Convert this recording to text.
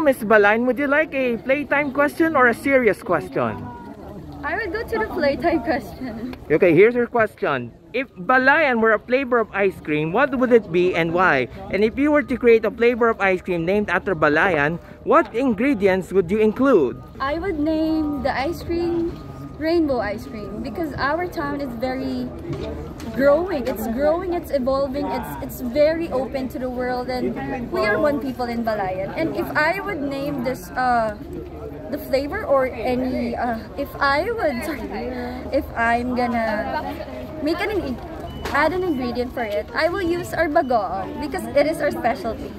now, Miss Balayan, would you like a playtime question or a serious question? I would go to the playtime question. Okay, here's your question. If Balayan were a flavor of ice cream, what would it be and why? And if you were to create a flavor of ice cream named after Balayan, what ingredients would you include? I would name the ice cream rainbow ice cream because our town is very growing. It's growing it's evolving it's it's very open to the world and we are one people in Balayan. And if I would name this uh the flavor or any uh, if I would if I'm gonna make an add an ingredient for it I will use our bagoong because it is our specialty